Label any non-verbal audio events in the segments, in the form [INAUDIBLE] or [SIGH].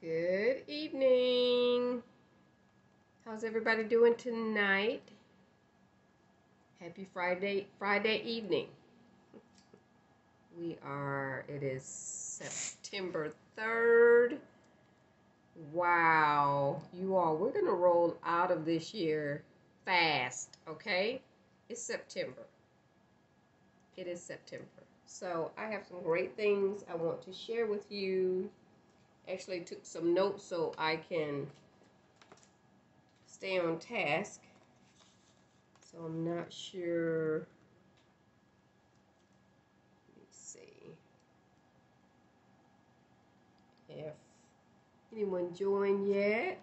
Good evening. How's everybody doing tonight? Happy Friday Friday evening. We are it is September 3rd. Wow. You all, we're going to roll out of this year fast, okay? It's September. It is September. So, I have some great things I want to share with you actually took some notes so I can stay on task. So I'm not sure. Let's see if anyone joined yet.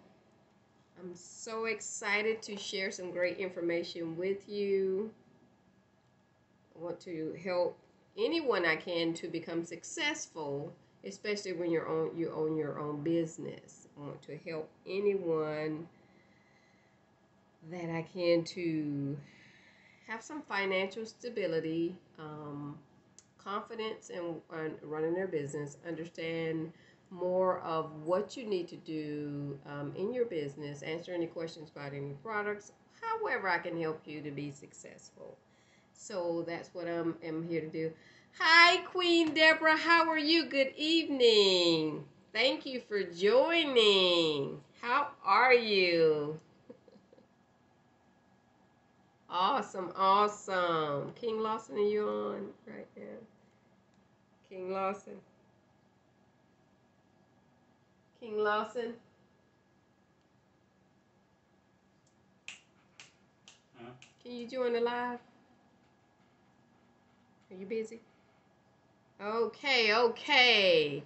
I'm so excited to share some great information with you. I want to help anyone I can to become successful especially when you're on you own your own business. I want to help anyone that I can to have some financial stability, um, confidence in, in, running their business, understand more of what you need to do um, in your business, answer any questions about any products, however I can help you to be successful. So that's what I'm, I'm here to do. Hi, Queen Deborah. How are you? Good evening. Thank you for joining. How are you? [LAUGHS] awesome, awesome. King Lawson, are you on right now? King Lawson. King Lawson. Huh? Can you join the live? Are you busy? Okay, okay.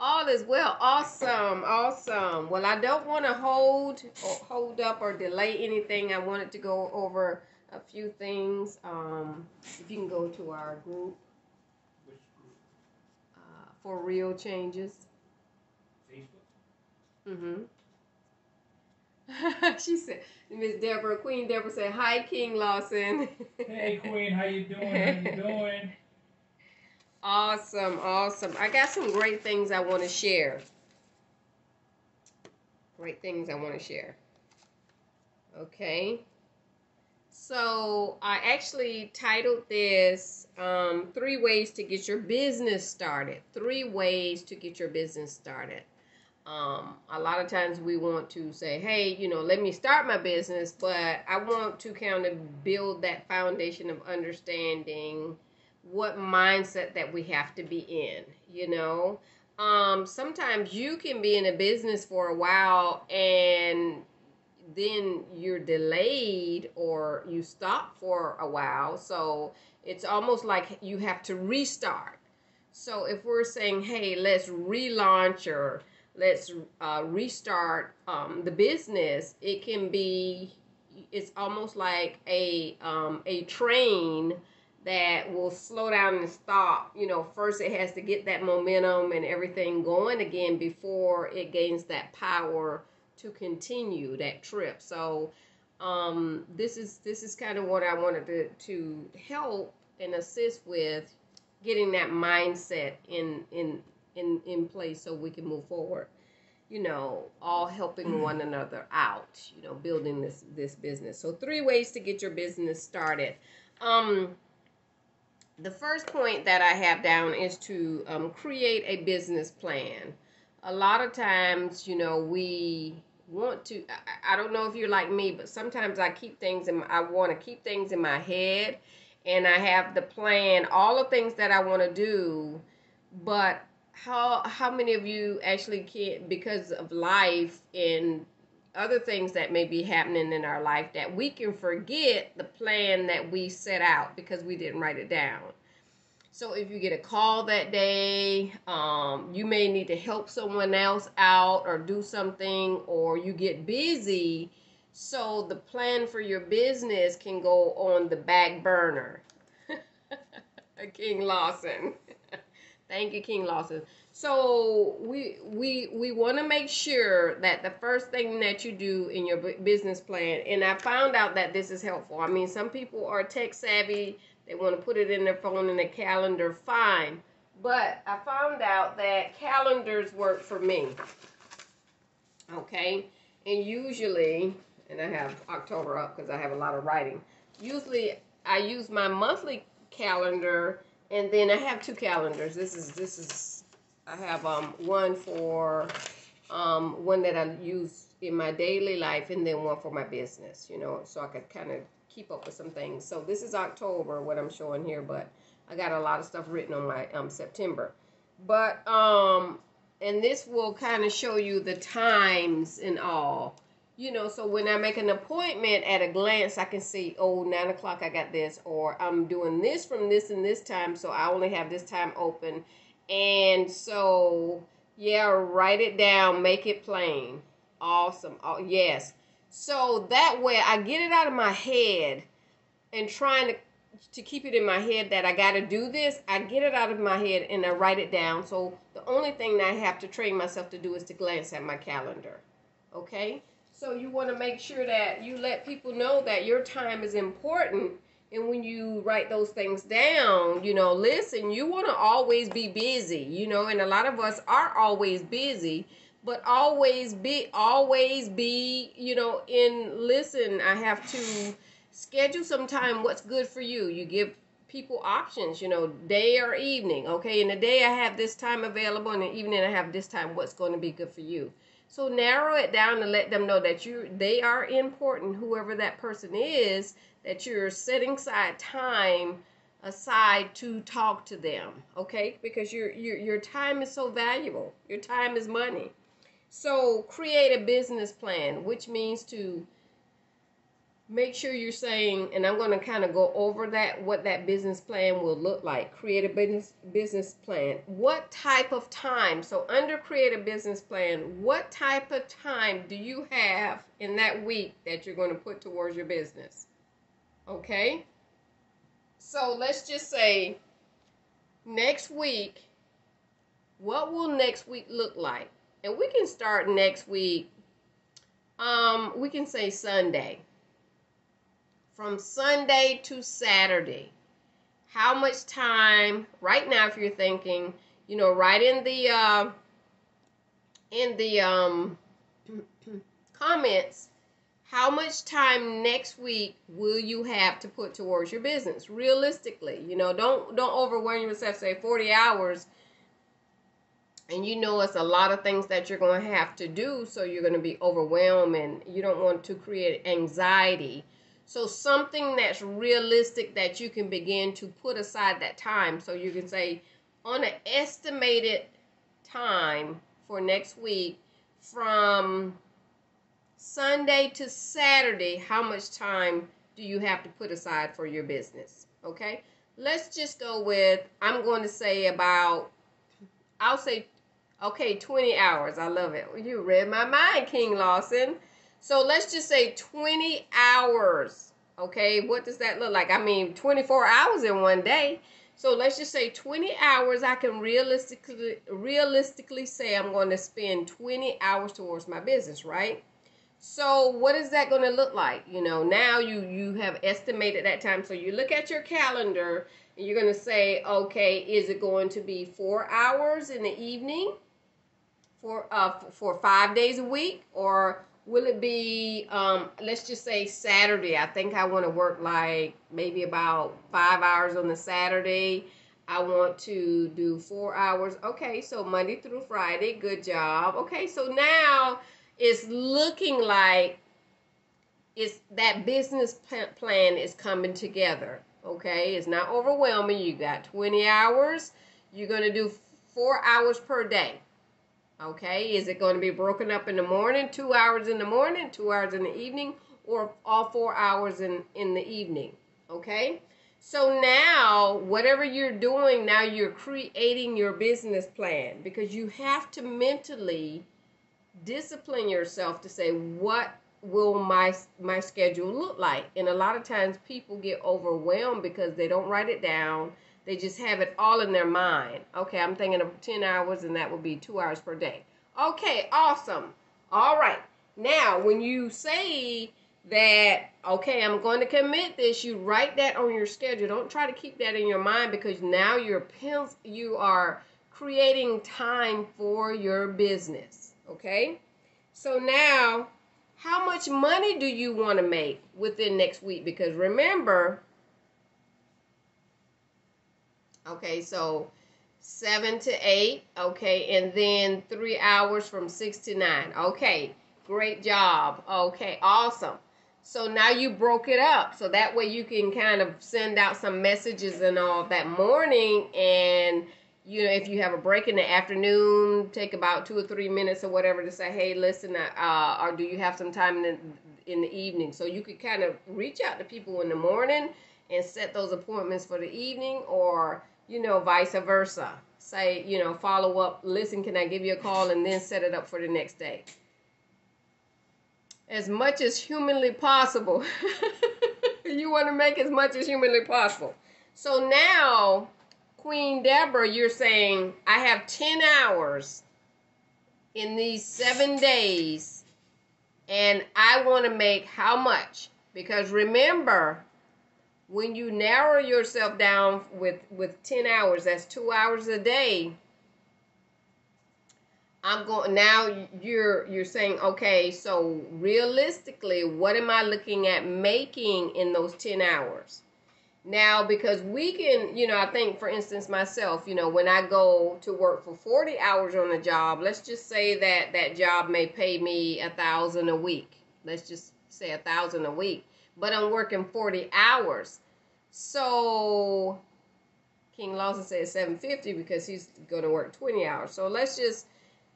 All is well. Awesome, awesome. Well, I don't want to hold or hold up or delay anything. I wanted to go over a few things. Um, if you can go to our group. Which group? Uh, for real changes. Facebook. Mm-hmm. [LAUGHS] she said, Miss Deborah, Queen Deborah said, "Hi, King Lawson." hey, Queen, how you doing? How you [LAUGHS] doing? Awesome, awesome. I got some great things I want to share. Great things I want to share. Okay. So I actually titled this um, Three Ways to Get Your Business Started. Three Ways to Get Your Business Started. Um, a lot of times we want to say, hey, you know, let me start my business, but I want to kind of build that foundation of understanding what mindset that we have to be in, you know. Um, sometimes you can be in a business for a while and then you're delayed or you stop for a while. So it's almost like you have to restart. So if we're saying, hey, let's relaunch or let's uh, restart um, the business, it can be, it's almost like a, um, a train that will slow down and stop. You know, first it has to get that momentum and everything going again before it gains that power to continue that trip. So um, this is this is kind of what I wanted to to help and assist with getting that mindset in in in in place so we can move forward. You know, all helping one another out. You know, building this this business. So three ways to get your business started. Um, the first point that I have down is to um, create a business plan. A lot of times, you know, we want to. I, I don't know if you're like me, but sometimes I keep things in. I want to keep things in my head, and I have the plan, all the things that I want to do, but how how many of you actually can because of life and other things that may be happening in our life that we can forget the plan that we set out because we didn't write it down. So if you get a call that day, um, you may need to help someone else out or do something, or you get busy. So the plan for your business can go on the back burner. [LAUGHS] King Lawson. Thank you, King Lawson. So we we we want to make sure that the first thing that you do in your business plan, and I found out that this is helpful. I mean, some people are tech savvy; they want to put it in their phone in a calendar. Fine, but I found out that calendars work for me. Okay, and usually, and I have October up because I have a lot of writing. Usually, I use my monthly calendar, and then I have two calendars. This is this is I have um one for um one that I use in my daily life, and then one for my business. You know, so I could kind of keep up with some things. So this is October, what I'm showing here, but I got a lot of stuff written on my um September. But um and this will kind of show you the times and all you know so when i make an appointment at a glance i can see oh nine o'clock i got this or i'm doing this from this and this time so i only have this time open and so yeah write it down make it plain awesome oh yes so that way i get it out of my head and trying to to keep it in my head that I got to do this, I get it out of my head and I write it down. So the only thing that I have to train myself to do is to glance at my calendar. Okay? So you want to make sure that you let people know that your time is important. And when you write those things down, you know, listen, you want to always be busy, you know, and a lot of us are always busy but always be always be you know in listen i have to schedule some time what's good for you. You give people options, you know, day or evening. Okay, in the day I have this time available, and in the evening I have this time. What's going to be good for you? So narrow it down and let them know that you they are important, whoever that person is, that you're setting aside time aside to talk to them. Okay, because your your your time is so valuable. Your time is money. So create a business plan, which means to make sure you're saying and i'm going to kind of go over that what that business plan will look like. Create a business business plan. What type of time? So under create a business plan what type of time do you have in that week that you're going to put towards your business? Okay? So let's just say next week what will next week look like? And we can start next week um we can say sunday from Sunday to Saturday. How much time right now if you're thinking, you know, right in the uh in the um [CLEARS THROAT] comments how much time next week will you have to put towards your business realistically you know don't don't overwhelm yourself say 40 hours and you know it's a lot of things that you're going to have to do so you're going to be overwhelmed and you don't want to create anxiety so something that's realistic that you can begin to put aside that time. So you can say on an estimated time for next week from Sunday to Saturday, how much time do you have to put aside for your business? Okay. Let's just go with, I'm going to say about, I'll say, okay, 20 hours. I love it. You read my mind, King Lawson. So let's just say 20 hours. Okay, what does that look like? I mean, 24 hours in one day. So let's just say 20 hours. I can realistically realistically say I'm going to spend 20 hours towards my business, right? So what is that going to look like? You know, now you you have estimated that time. So you look at your calendar and you're going to say, okay, is it going to be four hours in the evening for uh for five days a week or will it be um let's just say saturday i think i want to work like maybe about five hours on the saturday. I want to do four hours okay so monday through friday good job. Okay so now it's looking like it's that business plan is coming together okay? It's not overwhelming you got 20 hours. You're going to do four hours per day Okay, is it going to be broken up in the morning, two hours in the morning, two hours in the evening, or all four hours in, in the evening? Okay, so now whatever you're doing, now you're creating your business plan because you have to mentally discipline yourself to say, what will my my schedule look like? And a lot of times people get overwhelmed because they don't write it down they just have it all in their mind. Okay, I'm thinking of 10 hours and that would be two hours per day. Okay, awesome. All right. Now, when you say that, okay, I'm going to commit this, you write that on your schedule. Don't try to keep that in your mind because now you're you are creating time for your business. Okay? So now, how much money do you want to make within next week? Because remember, okay, so seven to eight, okay, and then three hours from six to nine. Okay, great job. Okay, awesome. So now you broke it up. So that way you can kind of send out some messages and all that morning and you know, if you have a break in the afternoon, take about two or three minutes or whatever to say, hey, listen, uh, or do you have some time in the, in the evening? So you could kind of reach out to people in the morning and set those appointments for the evening, or you know, vice versa. Say, you know, follow up, listen, can I give you a call, and then set it up for the next day. As much as humanly possible. [LAUGHS] you want to make as much as humanly possible. So now Queen Deborah, you're saying, I have 10 hours in these seven days, and I want to make how much? Because remember, when you narrow yourself down with, with 10 hours, that's two hours a day. I'm going now you're you're saying okay so realistically what am I looking at making in those 10 hours now, because we can, you know, I think for instance myself, you know, when I go to work for 40 hours on a job, let's just say that that job may pay me a thousand a week. Let's just say a thousand a week, but I'm working 40 hours. So King Lawson says 750 because he's going to work 20 hours. So let's just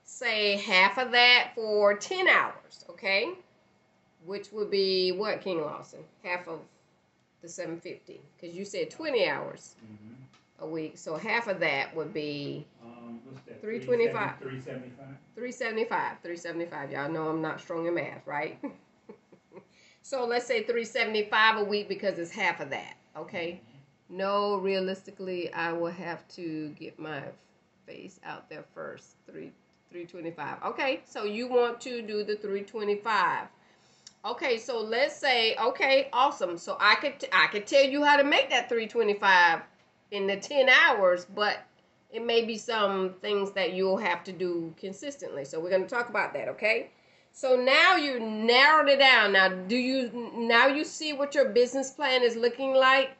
say half of that for 10 hours, okay? Which would be what, King Lawson? Half of the 750 because you said 20 hours Mm-hmm. a week so half of that would be Um, that? 325. 375. 375 375 y'all know i'm not strong in math right [LAUGHS] so let's say 375 a week because it's half of that okay no realistically i will have to get my face out there first 3 325 okay so you want to do the 325 Okay, so let's say okay, awesome. So I could I could tell you how to make that 325 in the 10 hours, but it may be some things that you'll have to do consistently. So we're going to talk about that, okay? So now you narrowed it down. Now do you now you see what your business plan is looking like?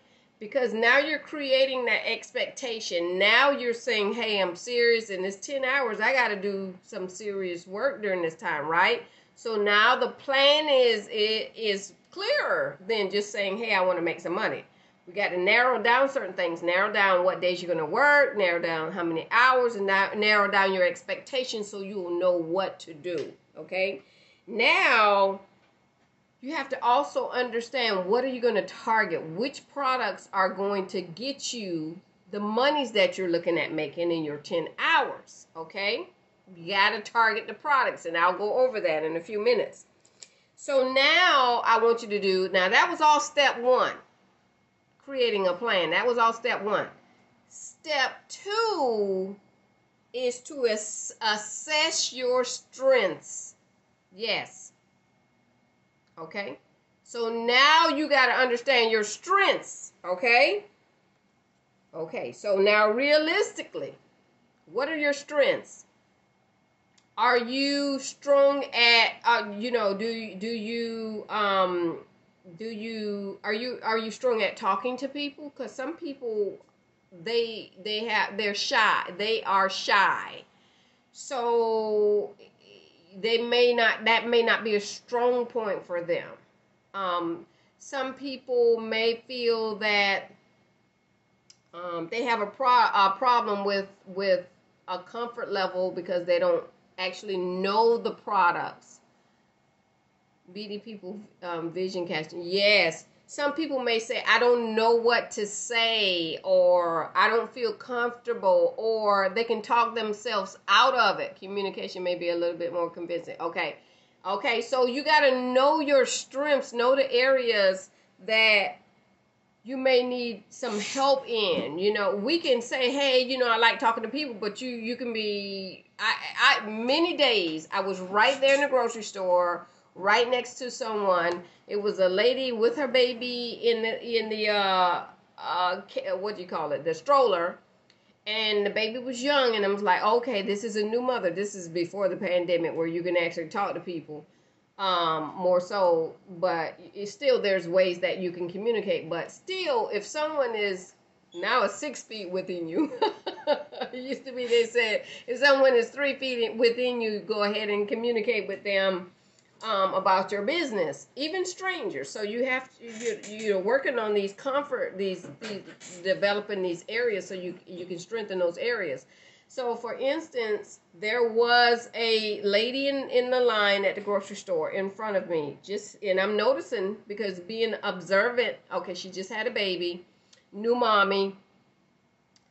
Because now you're creating that expectation. Now you're saying, "Hey, I'm serious in this 10 hours. I got to do some serious work during this time, right?" So now the plan is it is clearer than just saying, "Hey, I want to make some money." We got to narrow down certain things. Narrow down what days you're going to work. Narrow down how many hours, and narrow down your expectations so you will know what to do. Okay. Now you have to also understand what are you going to target. Which products are going to get you the monies that you're looking at making in your 10 hours. Okay you got to target the products, and I'll go over that in a few minutes. So now I want you to do, now that was all step one, creating a plan. That was all step one. Step two is to ass- assess your strengths. Yes. Okay. So now you got to understand your strengths. Okay. Okay. So now realistically, what are your strengths? are you strong at uh, you know do you do you um do you are you are you strong at talking to people because some people they they have they're shy they are shy so they may not that may not be a strong point for them um some people may feel that um, they have a, pro- a problem with with a comfort level because they don't actually know the products. BD people um, vision casting. Yes, some people may say, I don't know what to say, or I don't feel comfortable, or they can talk themselves out of it. Communication may be a little bit more convincing. Okay. Okay, so you got to know your strengths, know the areas that you may need some help in. You know, we can say, "Hey, you know, I like talking to people," but you you can be I I many days I was right there in the grocery store, right next to someone. It was a lady with her baby in the in the uh uh what do you call it? The stroller. and the baby was young and i was like okay this is a new mother this is before the pandemic where you can actually talk to people um, more so but still there's ways that you can communicate but still if someone is now it's six feet within you [LAUGHS] it used to be they said if someone is three feet within you go ahead and communicate with them um, about your business, even strangers. So you have to, you, you're working on these comfort, these, these developing these areas so you you can strengthen those areas. So for instance, there was a lady in, in the line at the grocery store in front of me. Just and I'm noticing because being observant, okay, she just had a baby, new mommy.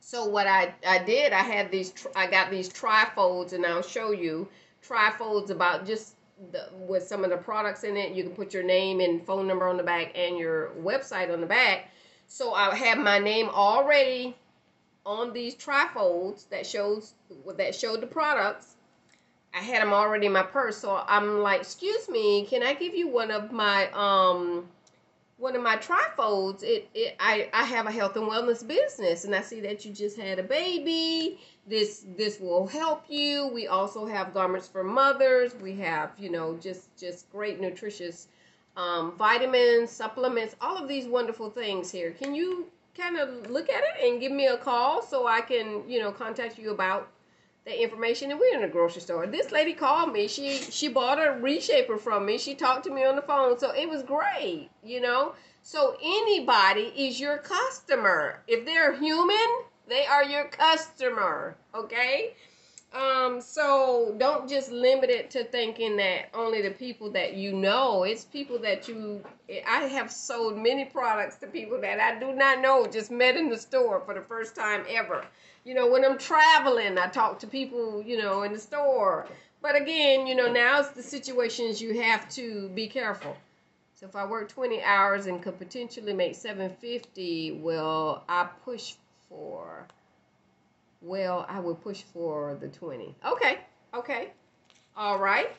So what I, I did, I had these I got these trifolds and I'll show you trifolds about just the, with some of the products in it. You can put your name and phone number on the back and your website on the back. So I have my name already on these trifolds that shows that showed the products. I had them already in my purse, so I'm like, "Excuse me, can I give you one of my um one of my trifolds? It it I I have a health and wellness business, and I see that you just had a baby. This this will help you. We also have garments for mothers. We have you know just just great nutritious um, vitamins supplements all of these wonderful things here. Can you kind of look at it and give me a call so i can you know contact you about the information and we're in a grocery store this lady called me she she bought a reshaper from me she talked to me on the phone so it was great you know so anybody is your customer if they're human they are your customer, okay? Um, so don't just limit it to thinking that only the people that you know. It's people that you. I have sold many products to people that I do not know, just met in the store for the first time ever. You know, when I'm traveling, I talk to people, you know, in the store. But again, you know, now's the situations you have to be careful. So if I work 20 hours and could potentially make 750, well, I push for, well, I would push for the 20. Okay, okay. All right.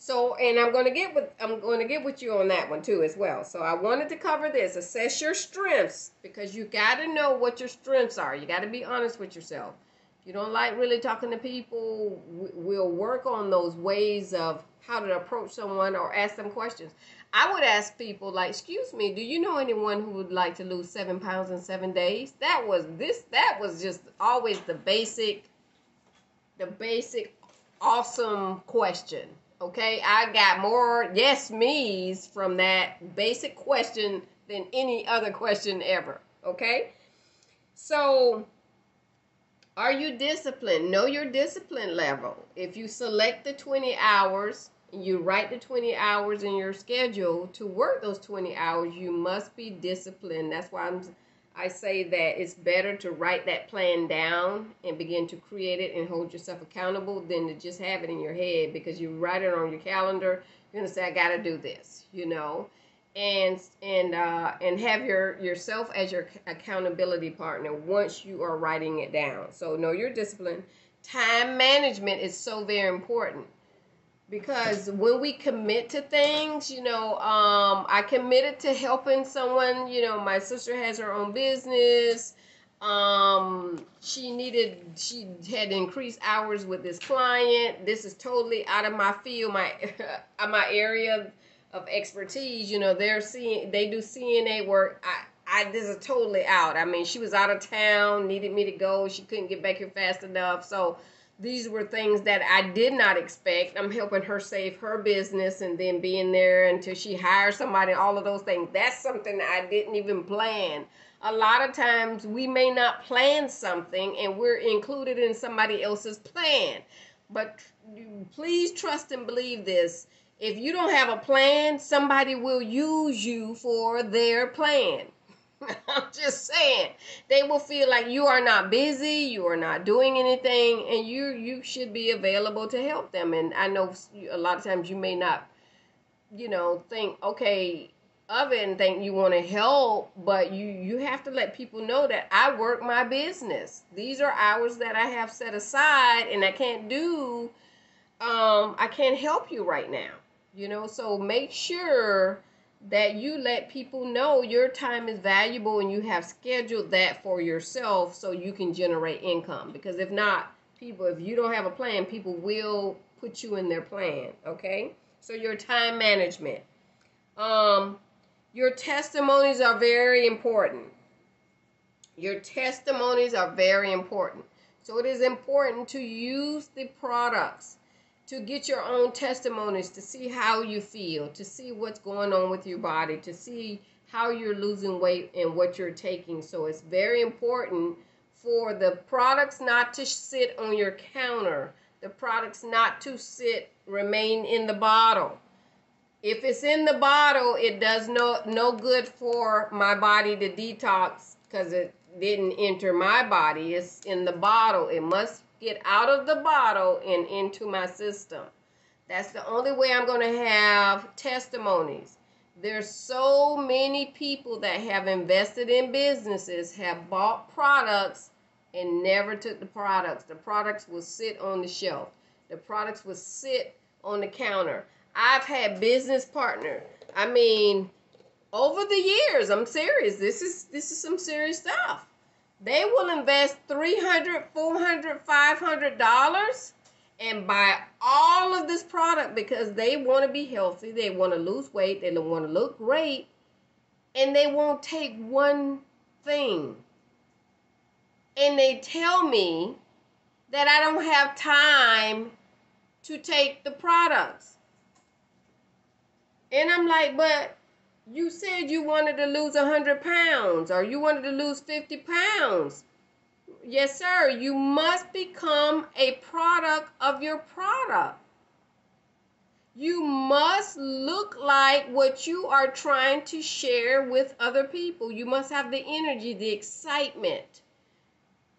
So, and I'm going to get with I'm going to get with you on that one too as well. So, I wanted to cover this. Assess your strengths because you got to know what your strengths are. You got to be honest with yourself. If you don't like really talking to people, we'll work on those ways of how to approach someone or ask them questions. I would ask people like, "Excuse me, do you know anyone who would like to lose seven pounds in seven days?" That was this. That was just always the basic, the basic, awesome question. Okay, I got more yes me's from that basic question than any other question ever. Okay, so are you disciplined? Know your discipline level. If you select the 20 hours you write the 20 hours in your schedule to work those 20 hours you must be disciplined that's why i'm i say that it's better to write that plan down and begin to create it and hold yourself accountable than to just have it in your head because you write it on your calendar you're to say i got to do this you know? And and uh, and have your yourself as your accountability partner once you are writing it down. So know your discipline. Time management is so very important because when we commit to things you know um, i committed to helping someone you know my sister has her own business um, she needed she had increased hours with this client this is totally out of my field my [LAUGHS] my area of expertise you know they're seeing they do cna work i I this is totally out. I mean, she was out of town, needed me to go. She couldn't get back here fast enough. So these were things that I did not expect. I'm helping her save her business and then being there until she hires somebody, all of those things. That's something I didn't even plan. A lot of times we may not plan something and we're included in somebody else's plan. But please trust and believe this. If you don't have a plan, somebody will use you for their plan. [LAUGHS] I'm just saying they will feel like you are not busy, you are not doing anything, and you you should be available to help them. And I know a lot of times you may not, you know, think okay of it and think you want to help, but you you have to let people know that I work my business. These are hours that I have set aside, and I can't do. Um, I can't help you right now. You know, so make sure that you let people know your time is valuable and you have scheduled that for yourself so you can generate income. Because if not, people, if you don't have a plan, people will put you in their plan. Okay? So your time management. Um, your testimonies are very important. Your testimonies are very important. So it is important to use the products to get your own testimonies, to see how you feel, to see what's going on with your body, to see how you're losing weight and what you're taking. So it's very important for the products not to sit on your counter, the products not to sit, remain in the bottle. If it's in the bottle, it does no no good for my body to detox because it didn't enter my body. It's in the bottle. It must get out of the bottle and into my system. That's the only way I'm going to have testimonies. There's so many people that have invested in businesses, have bought products and never took the products. The products will sit on the shelf. The products will sit on the counter. I've had business partners. I mean, over the years, I'm serious. This is this is some serious stuff. They will invest 300, 400, 500 dollars and buy all of this product because they want to be healthy, they want to lose weight, they want to look great, and they won't take one thing. And they tell me that I don't have time to take the products. And I'm like, but you said you wanted to lose 100 pounds or you wanted to lose 50 pounds. Yes, sir. You must become a product of your product. You must look like what you are trying to share with other people. You must have the energy, the excitement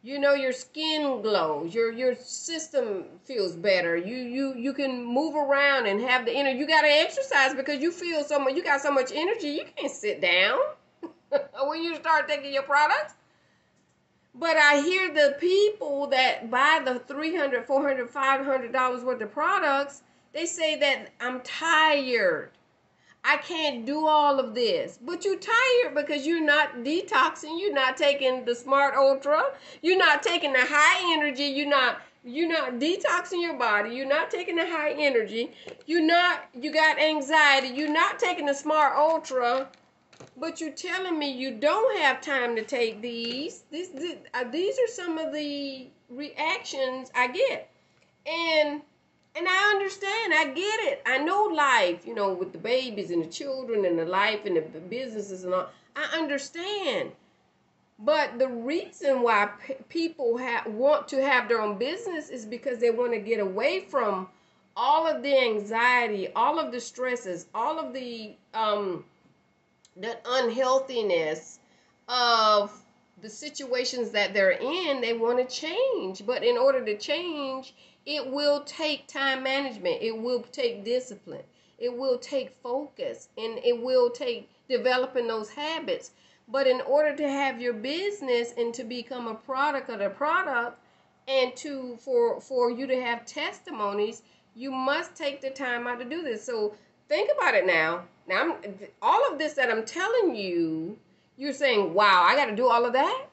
you know your skin glows. Your your system feels better. You you you can move around and have the energy you got to exercise because you feel so much you got so much energy you can't sit down [LAUGHS] when you start taking your products. But i hear the people that buy the 300 400 500 dollars worth of products they say that i'm tired I can't do all of this. But you're tired because you're not detoxing, you're not taking the smart ultra, you're not taking the high energy, you're not you're not detoxing your body, you're not taking the high energy, you're not you got anxiety, you're not taking the smart ultra, but you're telling me you don't have time to take these. These these, uh, these are some of the reactions I get. And and I understand. I get it. I know life, you know, with the babies and the children and the life and the businesses and all. I understand. But the reason why p- people ha- want to have their own business is because they want to get away from all of the anxiety, all of the stresses, all of the um, that unhealthiness of the situations that they're in. They want to change, but in order to change, it will take time management, it will take discipline, it will take focus, and it will take developing those habits. But in order to have your business and to become a product of the product and to for for you to have testimonies, you must take the time out to do this. So think about it now. Now I'm, all of this that I'm telling you, you're saying, "Wow, I got to do all of that."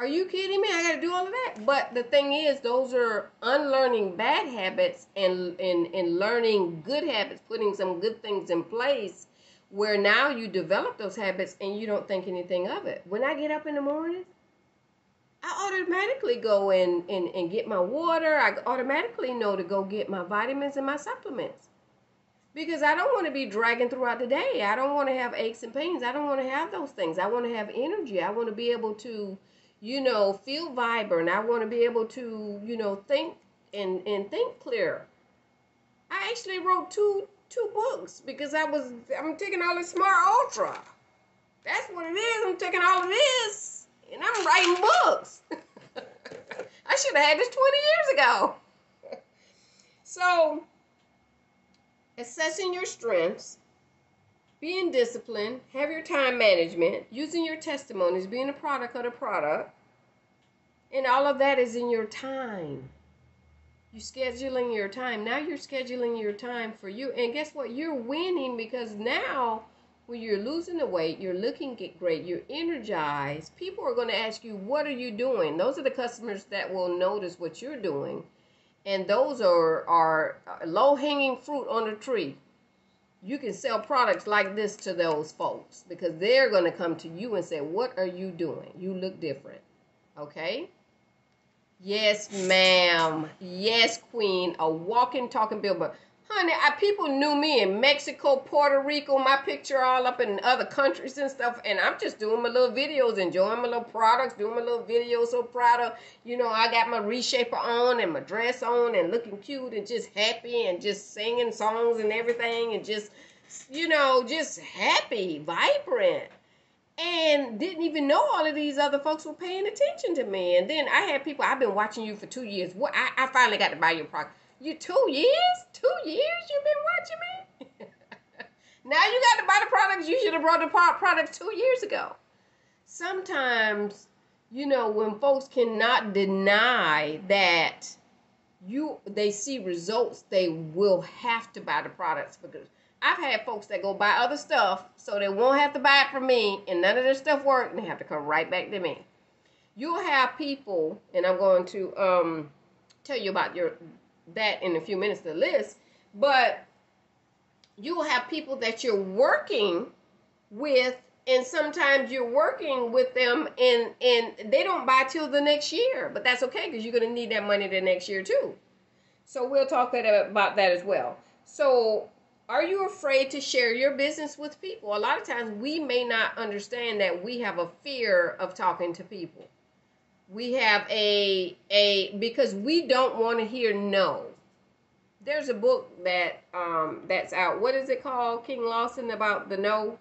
Are you kidding me? I got to do all of that. But the thing is, those are unlearning bad habits and, and, and learning good habits, putting some good things in place where now you develop those habits and you don't think anything of it. When I get up in the morning, I automatically go in and, and get my water. I automatically know to go get my vitamins and my supplements. Because I don't want to be dragging throughout the day. I don't want to have aches and pains. I don't want to have those things. I want to have energy. I want to be able to you know, feel vibrant. I want to be able to, you know, think and, and think clear. I actually wrote two two books because I was I'm taking all this smart ultra. That's what it is. I'm taking all of this and I'm writing books. [LAUGHS] I should have had this 20 years ago. [LAUGHS] so assessing your strengths, being disciplined, have your time management, using your testimonies, being a product of the product, and all of that is in your time. You're scheduling your time. Now you're scheduling your time for you. And guess what? You're winning because now when you're losing the weight, you're looking great, you're energized. People are going to ask you, What are you doing? Those are the customers that will notice what you're doing. And those are, are uh, low hanging fruit on the tree. You can sell products like this to those folks because they're going to come to you and say, What are you doing? You look different. Okay? Yes, ma'am. Yes, queen. A walking, talking billboard. Honey, I, people knew me in Mexico, Puerto Rico, my picture all up in other countries and stuff. And I'm just doing my little videos, enjoying my little products, doing my little videos. So proud of, you know, I got my reshaper on and my dress on and looking cute and just happy and just singing songs and everything and just, you know, just happy, vibrant and didn't even know all of these other folks were paying attention to me. And then I had people, I've been watching you for two years. What I, I finally got to buy your product. You two years? Two years you've been watching me? [LAUGHS] now you got to buy the products. You should have brought the products two years ago. Sometimes, you know, when folks cannot deny that you they see results, they will have to buy the products because I've had folks that go buy other stuff so they won't have to buy it from me and none of their stuff worked and they have to come right back to me. You'll have people, and I'm going to um, tell you about your that in a few minutes, the list, but you will have people that you're working with and sometimes you're working with them and and they don't buy till the next year but that's okay because you're going to need that money the next year too so we'll talk about that as well so are you afraid to share your business with people? A lot of times we may not understand that we have a fear of talking to people. We have a a because we don't want to hear no. There's a book that um that's out. What is it called, King Lawson, about the no?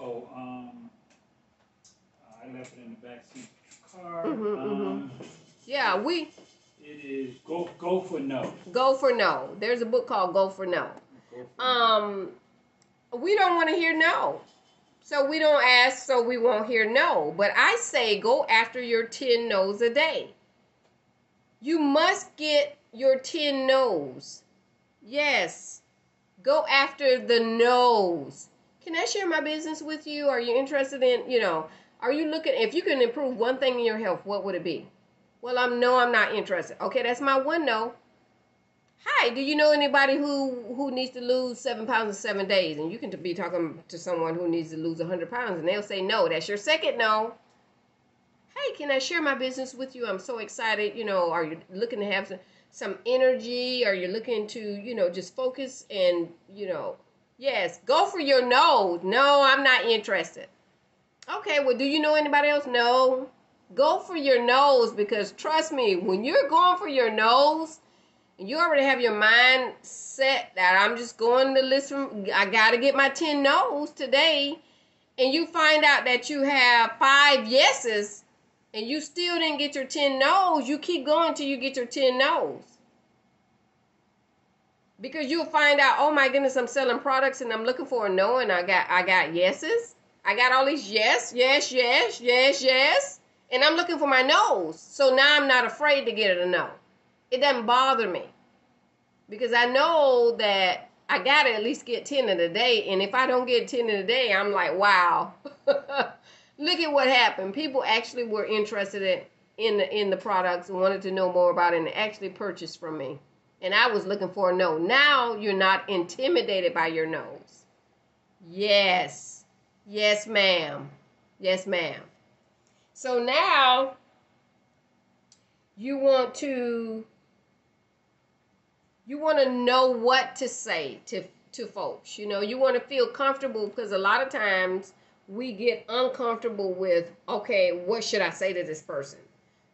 Oh, um, I left it in the back seat car. Mm-hmm, um, mm-hmm. Yeah, we it is go go for no. Go for no. There's a book called Go for No. Go for um, no. we don't want to hear no. So we don't ask, so we won't hear no. But I say go after your 10 no's a day. You must get your 10 no's. Yes. Go after the no's. Can I share my business with you? Are you interested in, you know, are you looking, if you can improve one thing in your health, what would it be? Well, I'm no, I'm not interested. Okay, that's my one no. Hi, do you know anybody who who needs to lose seven pounds in seven days? And you can be talking to someone who needs to lose hundred pounds, and they'll say no. That's your second no. Hey, can I share my business with you? I'm so excited. You know, are you looking to have some, some energy? Are you looking to, you know, just focus and, you know, yes, go for your no. No, I'm not interested. Okay, well, do you know anybody else? No go for your no's because trust me, when you're going for your no's, you already have your mind set that I'm just going to listen, I got to get my 10 no's today, and you find out that you have five yeses and you still didn't get your 10 no's, you keep going till you get your 10 no's. Because you'll find out, oh my goodness, I'm selling products and I'm looking for a no and I got I got yeses. I got all these yes, yes, yes, yes, yes and I'm looking for my no's. So now I'm not afraid to get it a no. It doesn't bother me because I know that I got to at least get 10 in a day. And if I don't get 10 in a day, I'm like, wow, [LAUGHS] look at what happened. People actually were interested in, in, the, in the products and wanted to know more about it and actually purchased from me. And I was looking for a no. Now you're not intimidated by your no's. Yes. Yes, ma'am. Yes, ma'am. So now you want to you want to know what to say to to folks. You know, you want to feel comfortable because a lot of times we get uncomfortable with okay, what should I say to this person?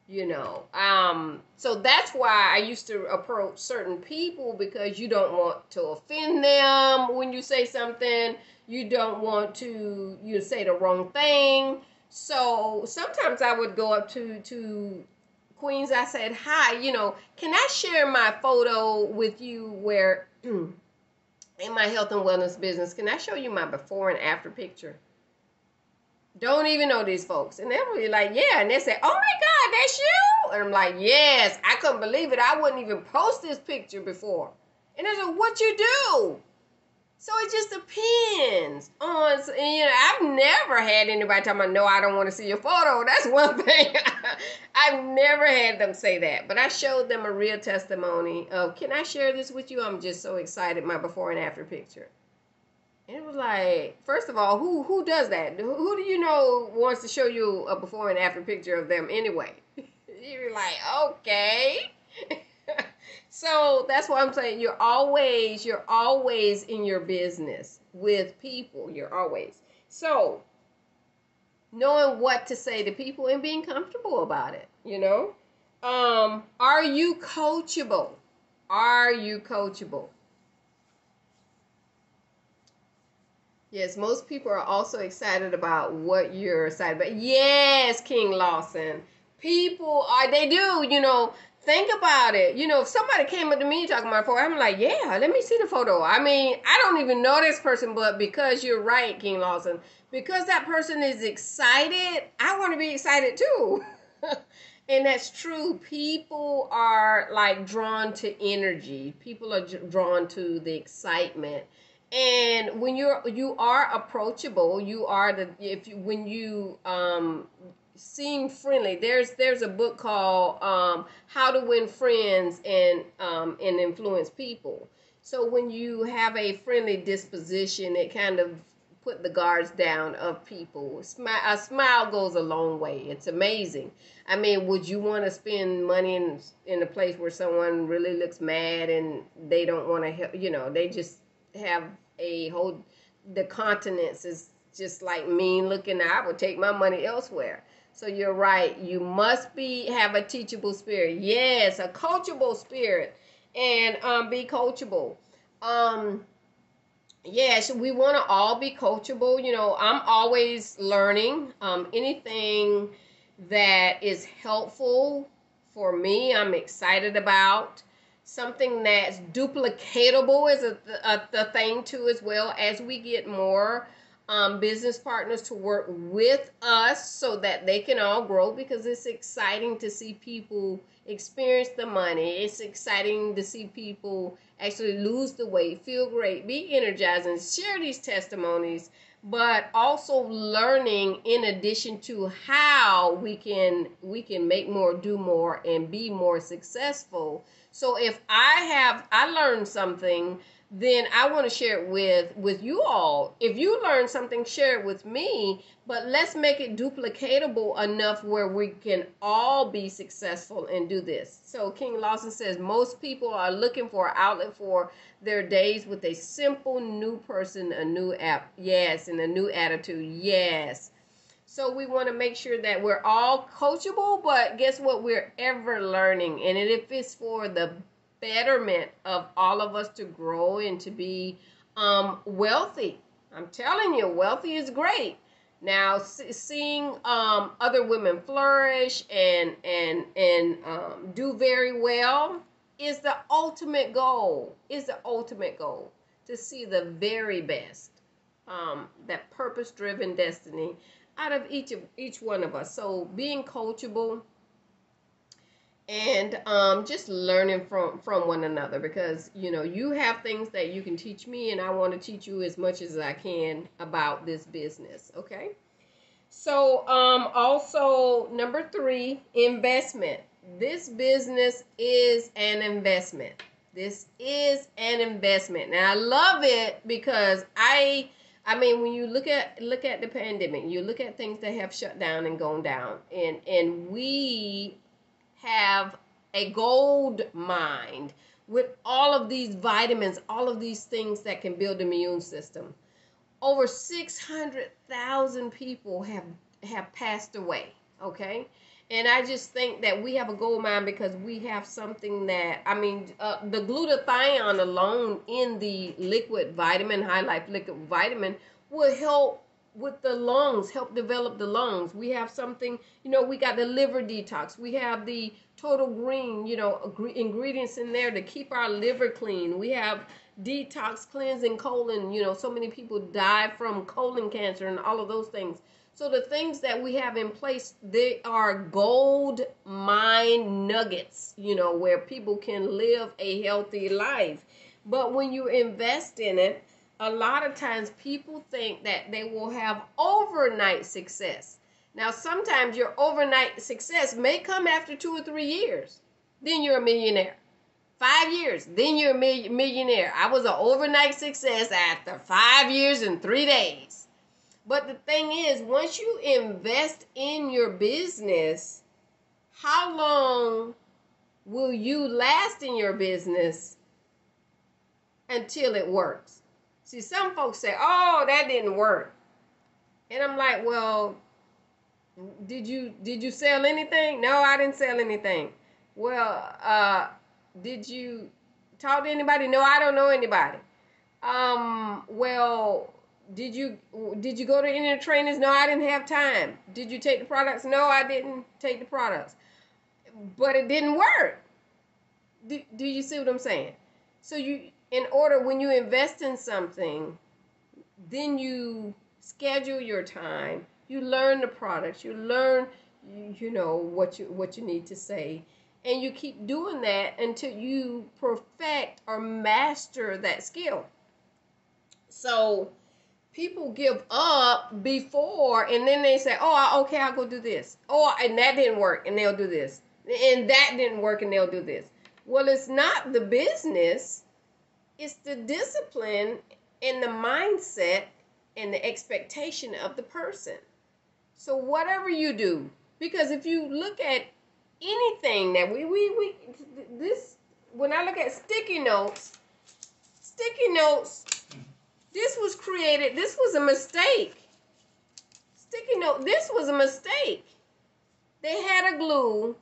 You know, um, so that's why I used to approach certain people because you don't want to offend them when you say something. You don't want to you say the wrong thing so sometimes I would go up to to Queens. I said, "Hi, you know, can I share my photo with you where [CLEARS THROAT] in my health and wellness business? Can I show you my before and after picture?" Don't even know these folks. And they'll be like, yeah. And they say, oh my God, that's you? And I'm like, yes. I couldn't believe it. I wouldn't even post this picture before. And they said, what you do? So it just depends on, you know, I've never had anybody tell me, no, I don't want to see your photo. [LAUGHS] That's one thing. [LAUGHS] I've never had them say that. But I showed them a real testimony of, can I share this with you? I'm just so excited, my before and after picture. And it was like, first of all, who who does that? Who, who do you know wants to show you a before and after picture of them anyway? [LAUGHS] You're like, okay. So that's why I'm saying you're always you're always in your business with people. You're always so knowing what to say to people and being comfortable about it. You know, um, are you coachable? Are you coachable? Yes, most people are also excited about what you're excited about. Yes, King Lawson. People are, they do, you know, think about it. You know, if somebody came up to me talking about photo, I'm like, yeah, let me see the photo. I mean, I don't even know this person, but because you're right, King Lawson, because that person is excited, I want to be excited too. [LAUGHS] and that's true. People are like drawn to energy. People are drawn to the excitement and when you're you are approachable you are the if you, when you um seem friendly. There's there's a book called um how to win friends and um and influence people. So when you have a friendly disposition it kind of put the guards down of people. A smile goes a long way. It's amazing. I mean would you want to spend money in in a place where someone really looks mad and they don't want to help you know they just have a whole the continents is just like mean looking. I would take my money elsewhere so you're right. You must be have a teachable spirit. Yes a coachable spirit. And um, be coachable. Um yes we want to all be coachable. You know i'm always learning um anything that is helpful for me i'm excited about. Something that's duplicatable is a, a, a thing too as well. As we get more um, business partners to work with us so that they can all grow because it's exciting to see people experience the money. It's exciting to see people actually lose the weight feel great be energized and share these testimonies but also learning in addition to how we can we can make more do more and be more successful. So if I have I learned something, then I want to share it with with you all. If you learn something, share it with me, but let's make it duplicatable enough where we can all be successful and do this. So King Lawson says most people are looking for an outlet for their days with a simple new person, a new app. Yes, and a new attitude. Yes. So we want to make sure that we're all coachable, but guess what? We're ever learning. And if it's for the betterment of all of us to grow and to be um, wealthy, I'm telling you, wealthy is great. Now, seeing um, other women flourish and and and um, do very well is the ultimate goal. Is the ultimate goal to see the very best, um, that purpose-driven destiny out of each of each one of us. So being coachable and um, just learning from from one another because you know you have things that you can teach me and I want to teach you as much as I can about this business. Okay. So um, also number three, investment. This business is an investment. This is an investment. Now I love it because I I mean, when you look at look at the pandemic, you look at things that have shut down and gone down, and and we have a gold mine with all of these vitamins, all of these things that can build the immune system. Over six hundred thousand people have have passed away. Okay, and I just think that we have a gold mine because we have something that, I mean, uh, the glutathione alone in the liquid vitamin, high life liquid vitamin, will help with the lungs, help develop the lungs. We have something, you know, we got the liver detox. We have the total green, you know, ingredients in there to keep our liver clean. We have detox cleansing colon, you know, so many people die from colon cancer and all of those things. So the things that we have in place, they are gold mine nuggets, you know, where people can live a healthy life. But when you invest in it, a lot of times people think that they will have overnight success. Now, sometimes your overnight success may come after two or three years. Then you're a millionaire. Five years, then you're a millionaire. I was an overnight success after five years and three days. But the thing is, once you invest in your business, how long will you last in your business until it works? See, some folks say, "Oh, that didn't work," and I'm like, "Well, did you did you sell anything? No, I didn't sell anything. Well, uh, did you talk to anybody? No, I don't know anybody. Um, well, did you did you go to any trainers? No, I didn't have time. Did you take the products? No, I didn't take the products. But it didn't work. Do, do you see what I'm saying? So you in order when you invest in something, then you schedule your time. You learn the products. You learn you, know what you what you need to say and you keep doing that until you perfect or master that skill. So people give up before and then they say, "Oh, okay, I'll go do this." Oh, and that didn't work and they'll do this. And that didn't work and they'll do this. Well, it's not the business. It's the discipline and the mindset and the expectation of the person. So whatever you do, because if you look at anything that we we we this when I look at sticky notes, sticky notes, this was created. This was a mistake. Sticky note. This was a mistake. They had a glue,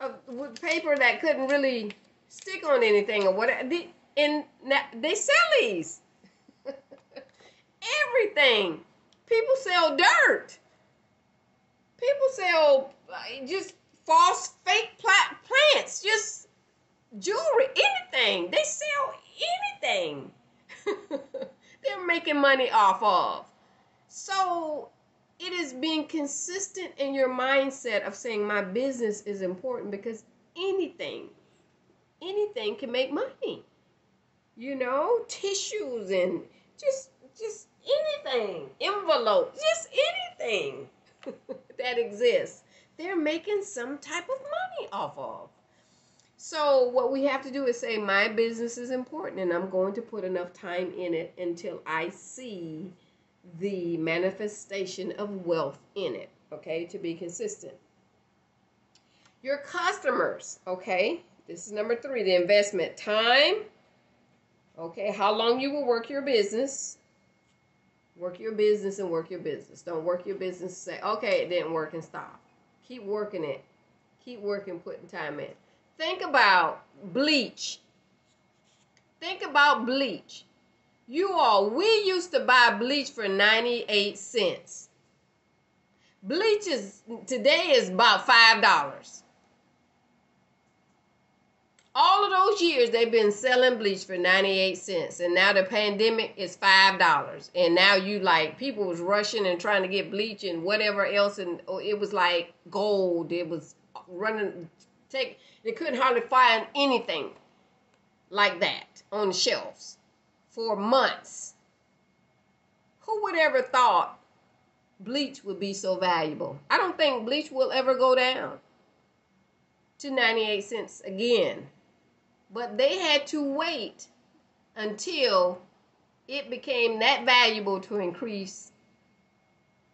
of paper that couldn't really stick on anything or whatever. And they sell these. [LAUGHS] Everything. People sell dirt. People sell just false, fake plants, just jewelry, anything. They sell anything. [LAUGHS] They're making money off of. So it is being consistent in your mindset of saying my business is important because anything, anything can make money. You know, tissues and just just anything, envelopes, just anything [LAUGHS] that exists they're making some type of money off of. So what we have to do is say my business is important and I'm going to put enough time in it until I see the manifestation of wealth in it, okay, to be consistent. Your customers, okay? This is number 3, the investment time. Okay, how long you will work your business. Work your business and work your business. Don't work your business say, "Okay, it didn't work" and stop. Keep working it. Keep working, putting time in. Think about bleach. Think about bleach. You all, we used to buy bleach for 98 cents. Bleach is today is about $5 all of those years they've been selling bleach for 98 cents and now the pandemic is five dollars. And now you like people was rushing and trying to get bleach and whatever else and oh, it was like gold. It was running take they couldn't hardly find anything like that on the shelves for months. Who would ever thought bleach would be so valuable? I don't think bleach will ever go down to 98 cents again but they had to wait until it became that valuable to increase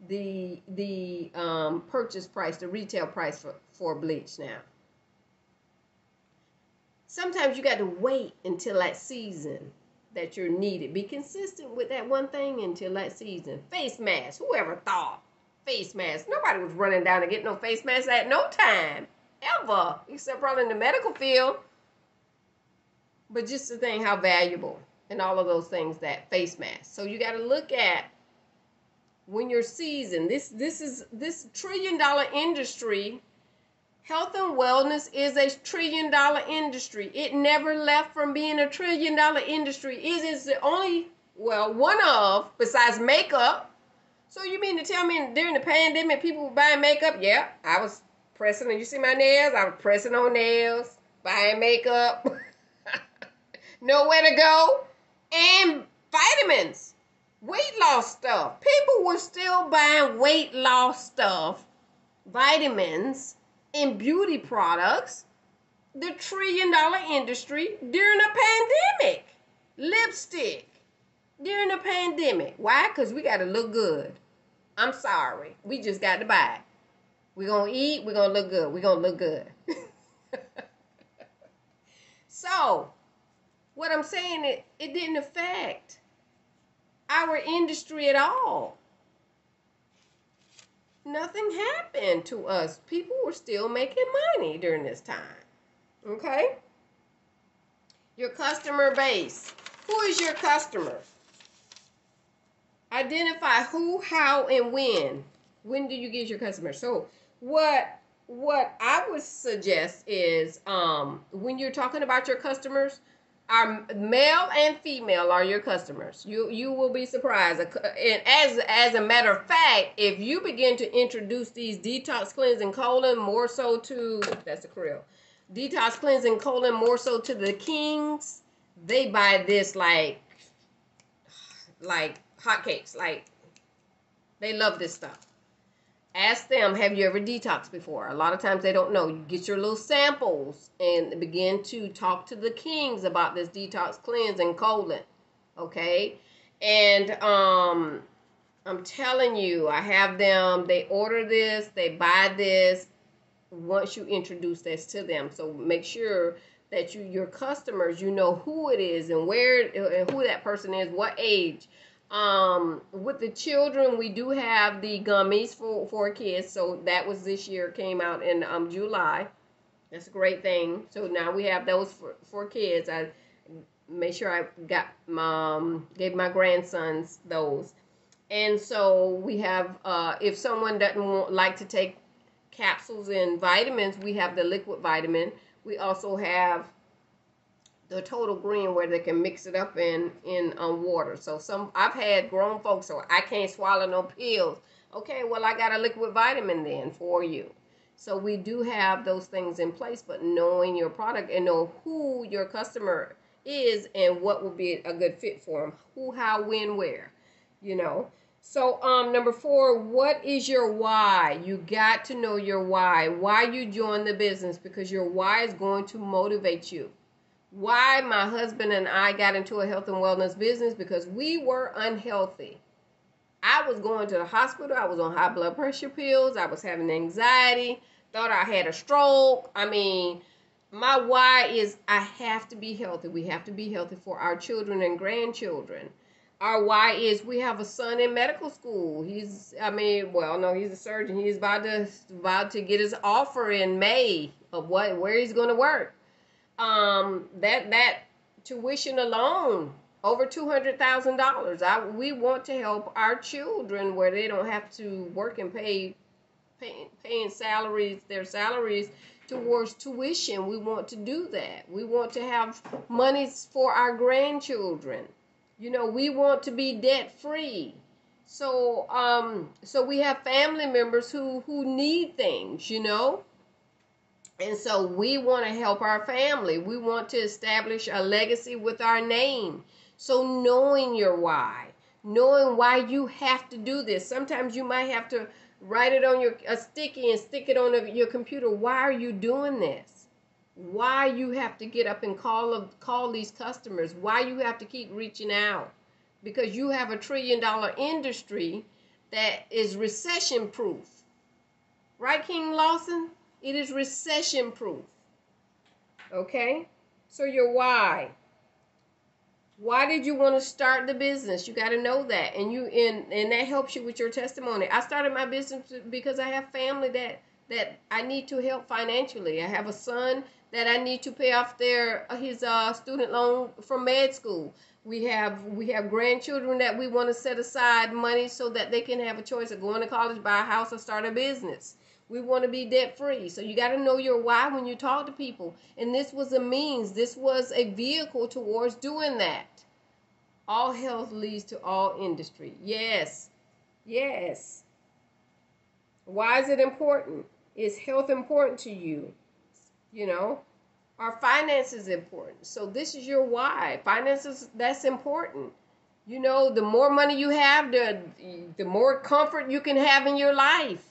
the the um, purchase price, the retail price for, for bleach now. Sometimes you got to wait until that season that you're needed. Be consistent with that one thing until that season. Face mask. Whoever thought face mask? Nobody was running down to get no face mask at no time ever, except probably in the medical field. But just to think how valuable and all of those things that face mask. So you got to look at when you're seasoned. This this is this trillion dollar industry. Health and wellness is a trillion dollar industry. It never left from being a trillion dollar industry. It is the only well one of besides makeup, So you mean to tell me during the pandemic people were buying makeup? Yeah, I was pressing. You see my nails? I was pressing on nails, buying makeup. [LAUGHS] Nowhere to go, and vitamins, weight loss stuff. People were still buying weight loss stuff, vitamins, and beauty products. The trillion dollar industry during a pandemic. Lipstick during a pandemic. Why? Because we got to look good. I'm sorry. We just got to buy. We're going to eat. We're going to look good. We're going to look good. [LAUGHS] so, what I'm saying, it, it didn't affect our industry at all. Nothing happened to us. People were still making money during this time. Okay? Your customer base. Who is your customer? Identify who, how, and when. When do you get your customers? So what what I would suggest is um, when you're talking about your customers, our male and female are your customers. You you will be surprised. And as as a matter of fact, if you begin to introduce these detox cleansing colon more so to that's the Creole, detox cleansing colon more so to the kings, they buy this like like hotcakes. Like they love this stuff. Ask them, have you ever detoxed before? A lot of times they don't know. You get your little samples and begin to talk to the kings about this detox cleanse and colon. Okay? And um I'm telling you, I have them, they order this, they buy this once you introduce this to them. So make sure that you your customers, you know who it is and where and who that person is, what age um with the children we do have the gummies for for kids. So that was this year came out in um july. That's a great thing. So now we have those for for kids. I made sure i got um gave my grandsons those. And so we have uh if someone doesn't want, like to take capsules and vitamins we have the liquid vitamin. We also have the total green where they can mix it up in in um, water. So some I've had grown folks so I can't swallow no pills. Okay, well I got a liquid vitamin then for you. So we do have those things in place, but knowing your product and know who your customer is and what will be a good fit for them. Who, how, when, where, you know. So um number 4, what is your why? You got to know your why. Why you join the business because your why is going to motivate you why my husband and I got into a health and wellness business because we were unhealthy. I was going to the hospital. I was on high blood pressure pills. I was having anxiety. Thought I had a stroke. I mean, my why is I have to be healthy. We have to be healthy for our children and grandchildren. Our why is we have a son in medical school. He's, I mean, well, no, he's a surgeon. He's about to about to get his offer in May of what where he's going to work um, that that tuition alone over two hundred thousand dollars. I we want to help our children where they don't have to work and pay, pay paying salaries their salaries towards tuition. We want to do that. We want to have monies for our grandchildren. You know, we want to be debt free. So um so we have family members who who need things, you know. And so we want to help our family. We want to establish a legacy with our name. So knowing your why, knowing why you have to do this. Sometimes you might have to write it on your a sticky and stick it on a, your computer. Why are you doing this? Why you have to get up and call call these customers? Why you have to keep reaching out? Because you have a trillion dollar industry that is recession proof. Right, King Lawson? It is recession proof. Okay? So your why. Why did you want to start the business? You got to know that. And you and and that helps you with your testimony. I started my business because I have family that that I need to help financially. I have a son that I need to pay off their his uh, student loan from med school. We have we have grandchildren that we want to set aside money so that they can have a choice of going to college, buy a house, or start a business. We want to be debt free. So you got to know your why when you talk to people. And this was a means, this was a vehicle towards doing that. All health leads to all industry. Yes. Yes. Why is it important? Is health important to you? You know, our finances important. So this is your why. Finances that's important. You know, the more money you have, the the more comfort you can have in your life.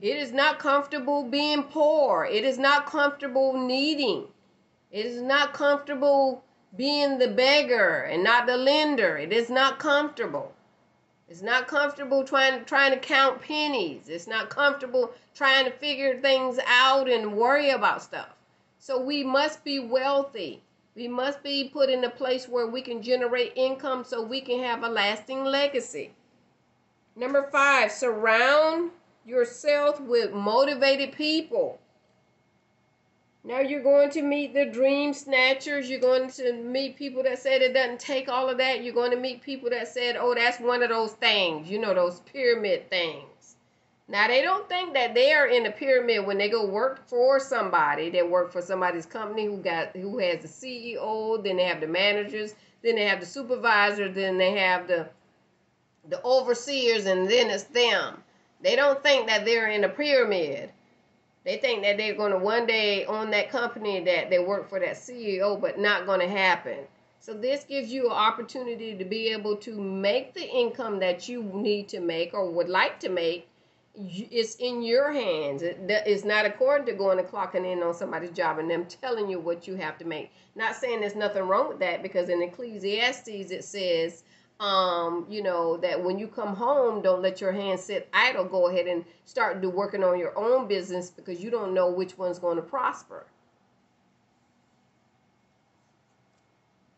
It is not comfortable being poor. It is not comfortable needing. It is not comfortable being the beggar and not the lender. It is not comfortable. It's not comfortable trying trying to count pennies. It's not comfortable trying to figure things out and worry about stuff. So we must be wealthy. We must be put in a place where we can generate income so we can have a lasting legacy. Number 5, surround yourself with motivated people. Now you're going to meet the dream snatchers. You're going to meet people that said it doesn't take all of that. You're going to meet people that said, oh, that's one of those things, you know, those pyramid things. Now they don't think that they are in a pyramid when they go work for somebody. They work for somebody's company who got who has the CEO, then they have the managers, then they have the supervisor, then they have the the overseers, and then it's them. They don't think that they're in a pyramid. They think that they're going to one day own that company that they work for that CEO, but not going to happen. So this gives you an opportunity to be able to make the income that you need to make or would like to make. It's in your hands. It's not according to going and clocking in on somebody's job and them telling you what you have to make. Not saying there's nothing wrong with that because in Ecclesiastes it says um, you know, that when you come home, don't let your hands sit idle. Go ahead and start do working on your own business because you don't know which one's going to prosper.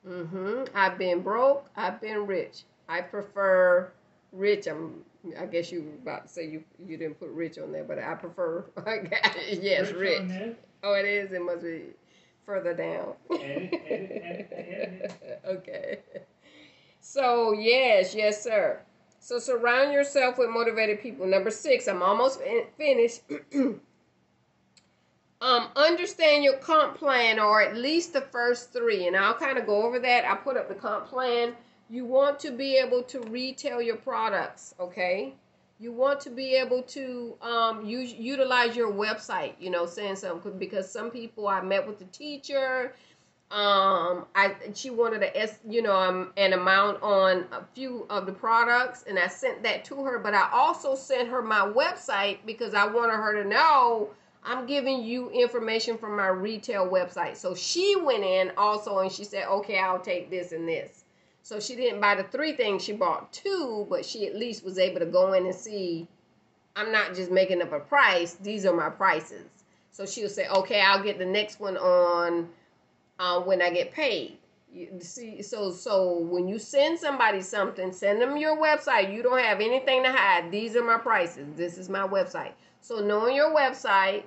Mm-hmm. I've been broke. I've been rich. I prefer rich. I'm. I guess you were about to say you you didn't put rich on there, but I prefer. [LAUGHS] yes, rich. rich. Oh, it is. It must be further down. Edit, edit, edit, okay. So, yes, yes, sir. So, surround yourself with motivated people. Number six, I'm almost finished. [CLEARS THROAT] um, understand your comp plan, or at least the first three, and I'll kind of go over that. I put up the comp plan. You want to be able to retail your products, okay? You want to be able to um, use, utilize your website, you know, saying something because some people I met with the teacher um i she wanted a you know um, an amount on a few of the products and i sent that to her. But i also sent her my website because i wanted her to know i'm giving you information from my retail website. So she went in also and she said okay i'll take this and this. So she didn't buy the three things she bought two but she at least was able to go in and see i'm not just making up a price these are my prices. So she'll say okay i'll get the next one on uh, when I get paid. You see, so so when you send somebody something, send them your website. You don't have anything to hide. These are my prices. This is my website. So knowing your website,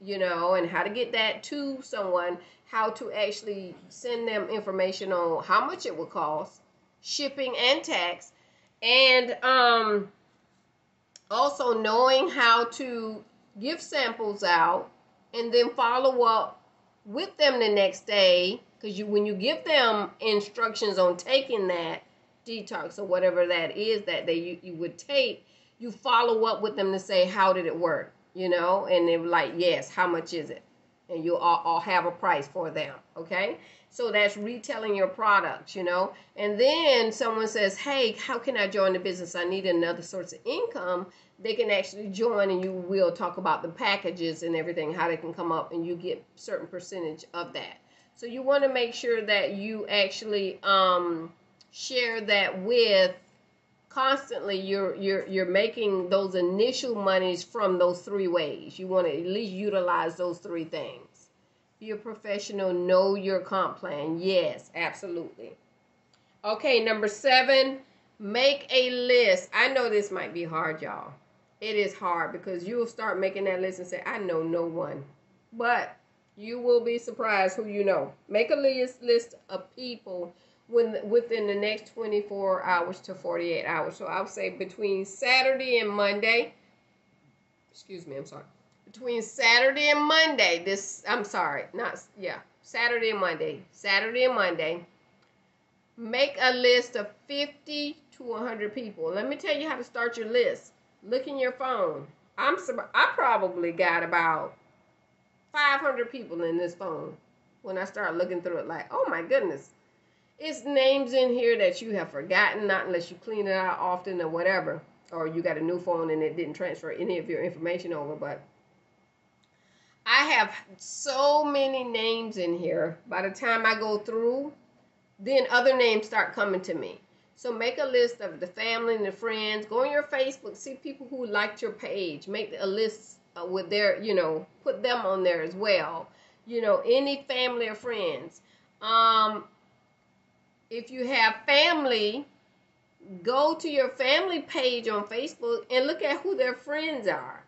you know, and how to get that to someone, how to actually send them information on how much it will cost, shipping and tax, and um, also knowing how to give samples out and then follow up with them the next day because you when you give them instructions on taking that detox or whatever that is that they you, you would take you follow up with them to say how did it work? You know? And they're like yes how much is it? And you all, all have a price for them okay? So that's retailing your products you know? And then someone says hey how can i join the business? I need another source of income they can actually join and you will talk about the packages and everything how they can come up and you get certain percentage of that. So you want to make sure that you actually um, share that with constantly you're you're you're making those initial monies from those three ways. You want to at least utilize those three things. Be a professional know your comp plan. Yes absolutely. Okay number seven make a list. I know this might be hard y'all it is hard because you will start making that list and say, I know no one. But you will be surprised who you know. Make a list list of people when within the next 24 hours to 48 hours. So I'll say between Saturday and Monday. Excuse me, I'm sorry. Between Saturday and Monday, this I'm sorry, not yeah, Saturday and Monday. Saturday and Monday. make a list of 50 to 100 people. Let me tell you how to start your list. Look in your phone. I'm I probably got about 500 people in this phone when I start looking through it like, "Oh my goodness. It's names in here that you have forgotten not unless you clean it out often or whatever or you got a new phone and it didn't transfer any of your information over, but I have so many names in here. By the time I go through, then other names start coming to me. So make a list of the family and the friends. Go on your Facebook, see people who liked your page. Make a list uh, with their, you know, put them on there as well. You know, any family or friends. Um, if you have family, go to your family page on Facebook and look at who their friends are.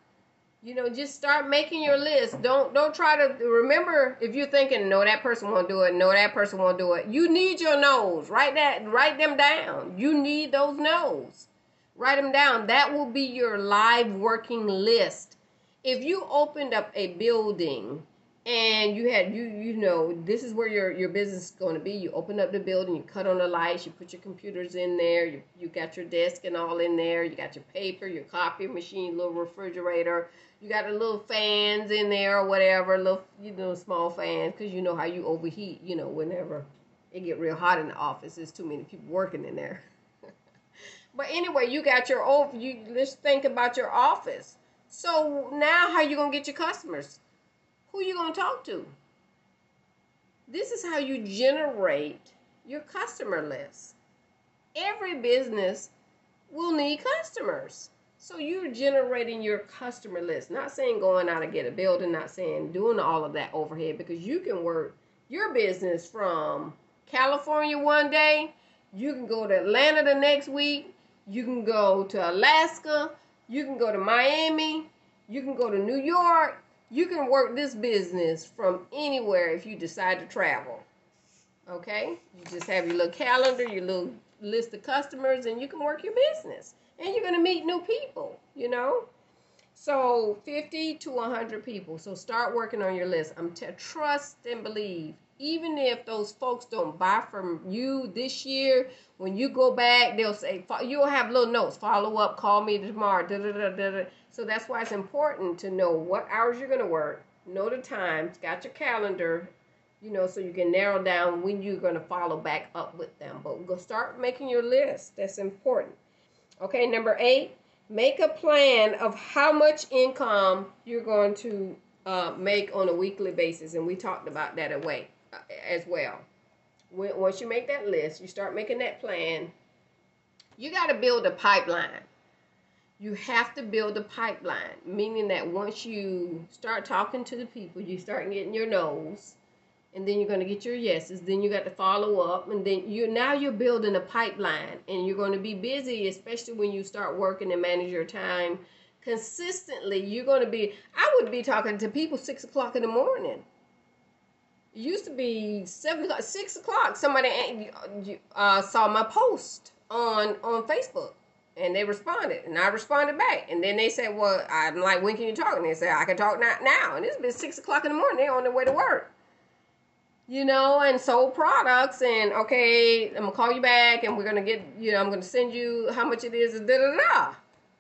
You know, just start making your list. Don't don't try to remember if you're thinking no that person won't do it, no that person won't do it. You need your no's. Write that write them down. You need those no's. Write them down. That will be your live working list. If you opened up a building and you had you you know this is where your your business is going to be you open up the building you cut on the lights you put your computers in there you, you got your desk and all in there you got your paper your copy machine little refrigerator you got the little fans in there or whatever little you know small fans because you know how you overheat you know whenever it get real hot in the office there's too many people working in there [LAUGHS] but anyway you got your own you let's think about your office so now how you gonna get your customers who you to talk to? This is how you generate your customer list. Every business will need customers. So you're generating your customer list. Not saying going out and get a building, not saying doing all of that overhead because you can work your business from California one day, you can go to Atlanta the next week, you can go to Alaska, you can go to Miami, you can go to New York, you can work this business from anywhere if you decide to travel. Okay? You just have your little calendar, your little list of customers, and you can work your business. And you're going to meet new people, you know? So 50 to 100 people. So start working on your list. I'm t- trust and believe. Even if those folks don't buy from you this year, when you go back, they'll say you'll have little notes. Follow up. Call me tomorrow. Da, da, da, da, da. So that's why it's important to know what hours you're going to work, know the times, got your calendar, you know, so you can narrow down when you're going to follow back up with them. But go start making your list. That's important. Okay, number eight, make a plan of how much income you're going to uh, make on a weekly basis. And we talked about that away uh, as well. When, once you make that list, you start making that plan, you got to build a pipeline you have to build a pipeline, meaning that once you start talking to the people, you start getting your no's, and then you're going to get your yeses. Then you got to follow up, and then you now you're building a pipeline, and you're going to be busy, especially when you start working and manage your time consistently. You're going to be. I would be talking to people six o'clock in the morning. It used to be seven o'clock, six o'clock. Somebody uh, saw my post on on Facebook and they responded, and I responded back. And then they said, "Well, I'm like, when can you talk?" And they said, "I can talk now." Now, and it's been six o'clock in the morning. They're on their way to work, you know, and sold products. And okay, I'm gonna call you back, and we're gonna get, you know, I'm gonna send you how much it is, da da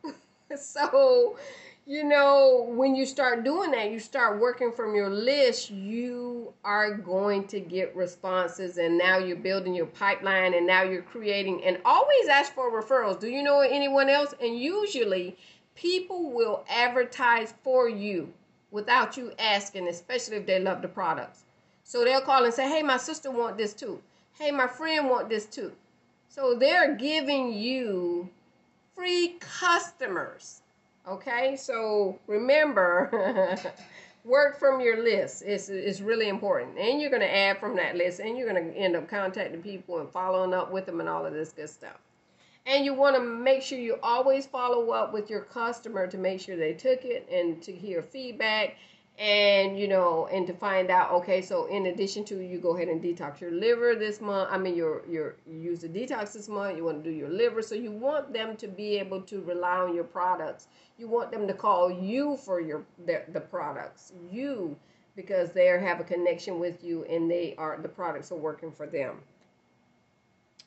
da. [LAUGHS] so, you know, when you start doing that, you start working from your list, you are going to get responses. And now you're building your pipeline and now you're creating and always ask for referrals. Do you know anyone else? And usually people will advertise for you without you asking, especially if they love the products. So they'll call and say, hey, my sister want this too. Hey, my friend want this too. So they're giving you free customers Okay, so remember, [LAUGHS] work from your list is is really important, and you're going to add from that list, and you're going to end up contacting people and following up with them and all of this good stuff. And you want to make sure you always follow up with your customer to make sure they took it and to hear feedback and you know and to find out okay so in addition to you go ahead and detox your liver this month i mean your your you use the detox this month you want to do your liver so you want them to be able to rely on your products you want them to call you for your the, the products you because they have a connection with you and they are the products are working for them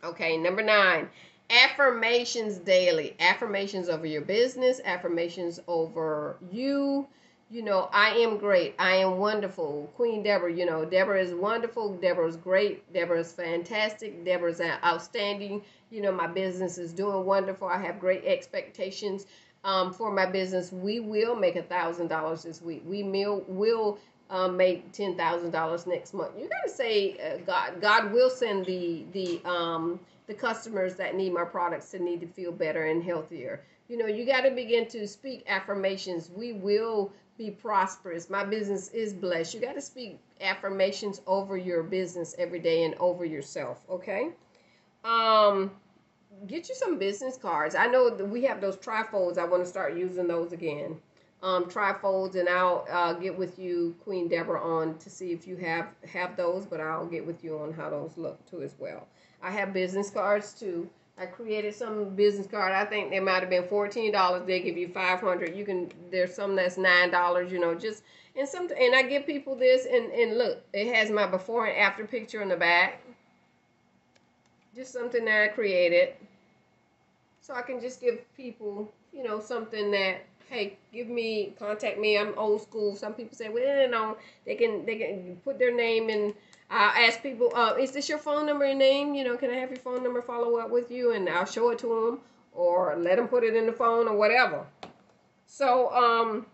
Okay, number nine, affirmations daily. Affirmations over your business, affirmations over you. You know, I am great. I am wonderful. Queen Deborah, you know, Deborah is wonderful. Deborah is great. Deborah is fantastic. Deborah is outstanding. You know, my business is doing wonderful. I have great expectations um, for my business. We will make a thousand dollars this week. We will will um, make ten thousand dollars next month. You got to say uh, God. God will send the the um, the customers that need my products to need to feel better and healthier. You know, you got to begin to speak affirmations. We will be prosperous. My business is blessed. You got to speak affirmations over your business every day and over yourself. Okay. Um, get you some business cards. I know that we have those trifolds. I want to start using those again um, trifolds, and I'll uh, get with you, Queen Deborah, on to see if you have have those. But I'll get with you on how those look too as well. I have business cards too. I created some business card. I think they might have been fourteen dollars. They give you five hundred. You can. There's some that's nine dollars. You know, just and some. And I give people this, and and look, it has my before and after picture in the back. Just something that I created, so I can just give people, you know, something that hey, give me, contact me. I'm old school. Some people say, well, you know, they can they can put their name and I ask people, uh, is this your phone number and name? You know, can I have your phone number follow up with you? And I'll show it to them or let them put it in the phone or whatever. So, um,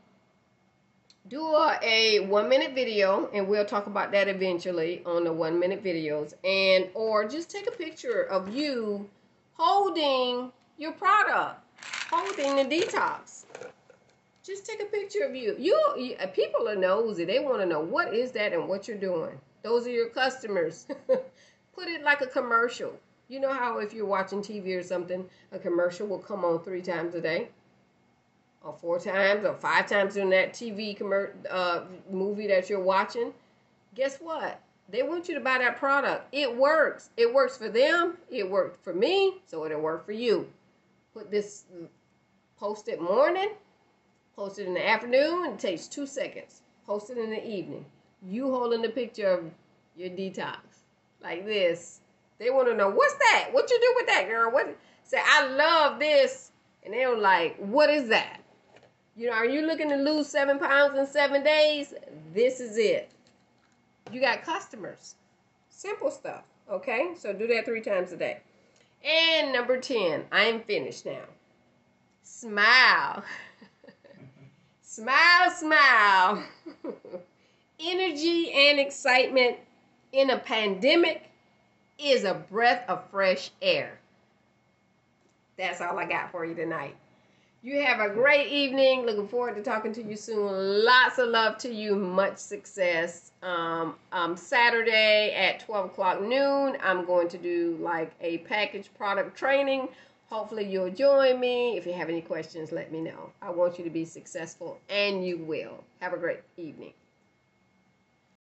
do a, a one minute video and we'll talk about that eventually on the one minute videos and or just take a picture of you holding your product holding the detox just take a picture of you. You, you uh, people are nosy. They want to know what is that and what you're doing. Those are your customers. [LAUGHS] Put it like a commercial. You know how if you're watching TV or something, a commercial will come on three times a day, or four times, or five times in that TV commer- uh, movie that you're watching. Guess what? They want you to buy that product. It works. It works for them. It worked for me, so it'll work for you. Put this post it morning Post it in the afternoon, it takes two seconds. Post it in the evening. You holding the picture of your detox like this. They want to know what's that? What you do with that, girl? What? Say I love this, and they're like, what is that? You know, are you looking to lose seven pounds in seven days? This is it. You got customers. Simple stuff. Okay, so do that three times a day. And number 10, I am finished now. Smile. [LAUGHS] Smile, smile. [LAUGHS] Energy and excitement in a pandemic is a breath of fresh air. That's all I got for you tonight. You have a great evening. Looking forward to talking to you soon. Lots of love to you. Much success. Um, um, Saturday at 12 o'clock noon, I'm going to do like a package product training Hopefully, you'll join me. If you have any questions, let me know. I want you to be successful, and you will. Have a great evening.